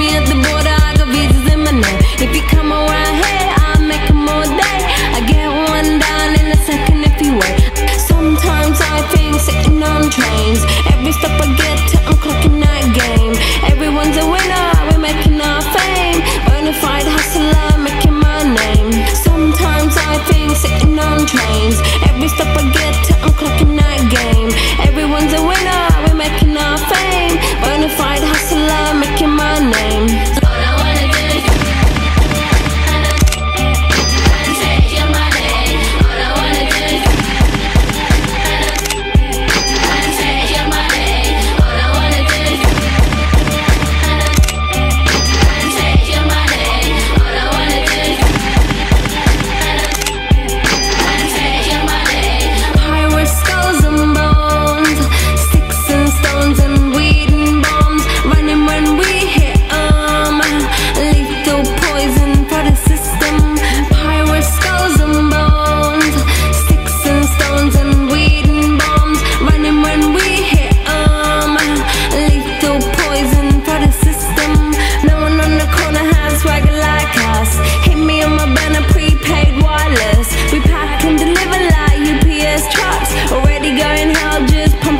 me at the border, I got visas in my name. If you come around here. I'll just pump